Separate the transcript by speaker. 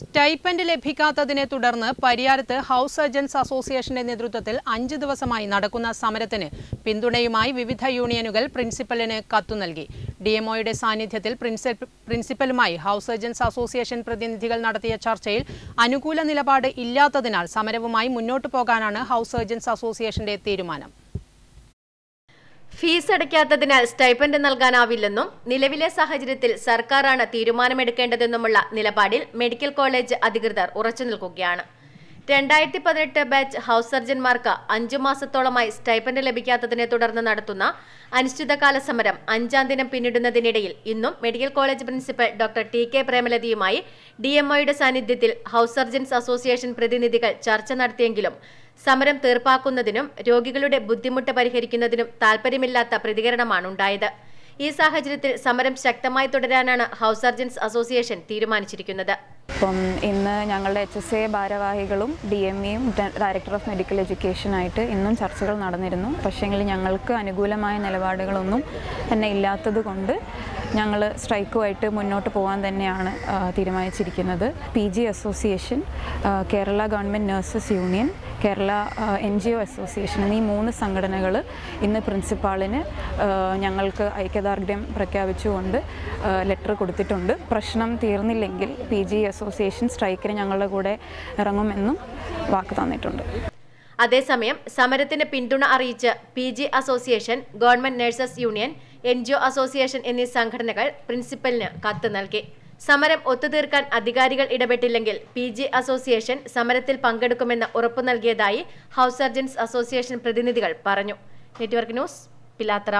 Speaker 1: Stipend ലഭിക്കാത്തതിനെ തുടർന്ന് പരിയാരത്ത് house surgeons അസോസിയേഷന്റെ നേതൃത്വത്തിൽ അഞ്ച് ദിവസമായി നടക്കുന്ന സമരത്തിന് പിന്തുണയുമായി വിവിധ യൂണിയനുകൾ പ്രിൻസിപ്പലിന് കത്തു നൽകി. ഡിഎംഒയുടെ സാന്നിധ്യത്തിൽ പ്രിൻസിപ്പ- പ്രിൻസിപ്പലുമായി ഹൗസ് സർജൻസ് അസോസിയേഷൻ പ്രതിനിധികൾ നടത്തിയ ചർച്ചയിൽ അനുകൂല നിലപാട് ഇല്ലാത്തതിനാൽ സമരവുമായി മുന്നോട്ടു പോകാനാണ് ഹൗസ് സർജൻസ് അസോസിയേഷന്റെ തീരുമാനം.
Speaker 2: ഫീസ് അടയ്ക്കാത്തതിനാൽ സ്റ്റൈപ്പൻഡ് നൽകാനാവില്ലെന്നും നിലവിലെ സാഹചര്യത്തിൽ സർക്കാരാണ് തീരുമാനമെടുക്കേണ്ടതെന്നുമുള്ള നിലപാടിൽ മെഡിക്കൽ കോളേജ് അധികൃതർ ഉറച്ചു നിൽക്കുകയാണ്. രണ്ടായിരത്തി പതിനെട്ട് ബാച്ച് ഹൗസ് സർജൻമാർക്ക് അഞ്ചു മാസത്തോളമായി സ്റ്റൈപ്പൻഡ് ലഭിക്കാത്തതിനെ തുടർന്ന് നടത്തുന്ന അനിശ്ചിതകാല സമരം അഞ്ചാം ദിനം പിന്നിടുന്നതിനിടയിൽ ഇന്നും medical college principal doctor T K പ്രേമലതിയുമായി ഡിഎംഒയുടെ സാന്നിധ്യത്തിൽ ഹൗസ് സർജൻസ് അസോസിയേഷൻ പ്രതിനിധികൾ ചർച്ച നടത്തിയെങ്കിലും സമരം തീർപ്പാക്കുന്നതിനും രോഗികളുടെ ബുദ്ധിമുട്ട് പരിഹരിക്കുന്നതിനും താൽപ്പര്യമില്ലാത്ത പ്രതികരണമാണ് ഉണ്ടായത്. ഈ സാഹചര്യത്തിൽ സമരം ശക്തമായി തുടരാനാണ് ഹൗസ് സർജൻസ് അസോസിയേഷൻ തീരുമാനിച്ചിരിക്കുന്നത്.
Speaker 3: അപ്പം ഇന്ന് ഞങ്ങളുടെ എച്ച് എസ് എ ഭാരവാഹികളും ഡി എം ഇയും ഡയറക്ടർ ഓഫ് മെഡിക്കൽ എഡ്യൂക്കേഷനായിട്ട് ഇന്നും ചർച്ചകൾ നടന്നിരുന്നു. പക്ഷേങ്കിൽ ഞങ്ങൾക്ക് അനുകൂലമായ നിലപാടുകളൊന്നും തന്നെ ഇല്ലാത്തത് കൊണ്ട് ഞങ്ങൾ സ്ട്രൈക്കുമായിട്ട് മുന്നോട്ട് പോകാൻ തന്നെയാണ് തീരുമാനിച്ചിരിക്കുന്നത്. P G association Kerala government nurses union Kerala N G O association എന്നീ മൂന്ന് സംഘടനകൾ ഇന്ന് പ്രിൻസിപ്പാളിന് ഞങ്ങൾക്ക് ഐക്യദാർഢ്യം പ്രഖ്യാപിച്ചുകൊണ്ട് ലെറ്റർ കൊടുത്തിട്ടുണ്ട്. പ്രശ്നം തീർന്നില്ലെങ്കിൽ പി ജി അസോസിയേഷൻ സ്ട്രൈക്കിന് ഞങ്ങളുടെ കൂടെ ഇറങ്ങുമെന്നും വാക്ക് തന്നിട്ടുണ്ട്.
Speaker 2: അതേസമയം സമരത്തിന് പിന്തുണ അറിയിച്ച് P G association government nurses union N G association എന്നീ സംഘടനകൾ പ്രിൻസിപ്പലിന് കത്ത് നൽകി. സമരം ഒത്തുതീർക്കാൻ അധികാരികൾ ഇടപെട്ടില്ലെങ്കിൽ പി ജി അസോസിയേഷൻ സമരത്തിൽ പങ്കെടുക്കുമെന്ന് ഉറപ്പു നൽകിയതായി ഹൗസ് സർജൻസ് അസോസിയേഷൻ പ്രതിനിധികൾ പറഞ്ഞു. Network news Pilathara.